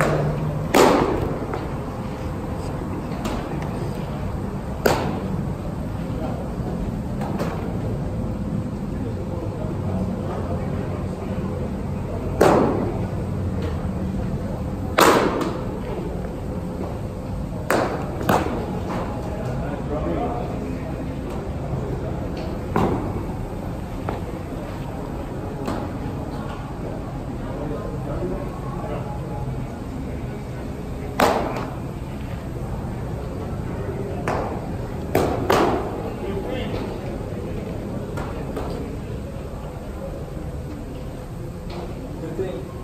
Amen. 对。